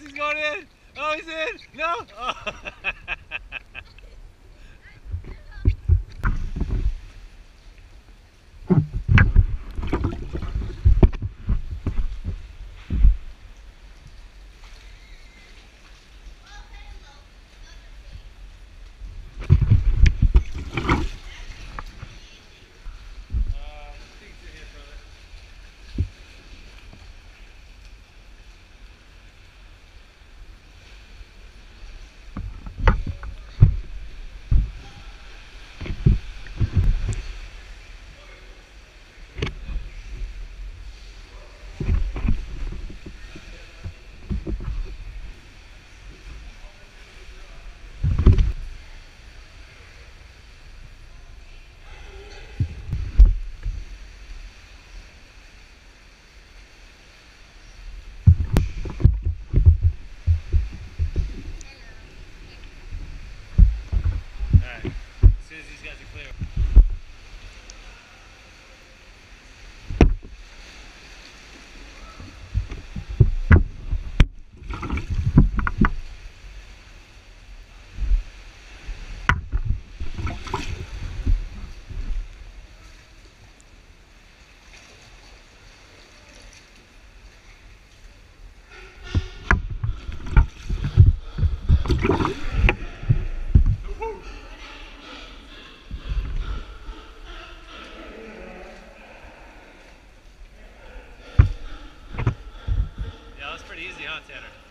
he's going in. Oh, he's in. No. Oh. Yeah, that's pretty easy, huh, Tanner?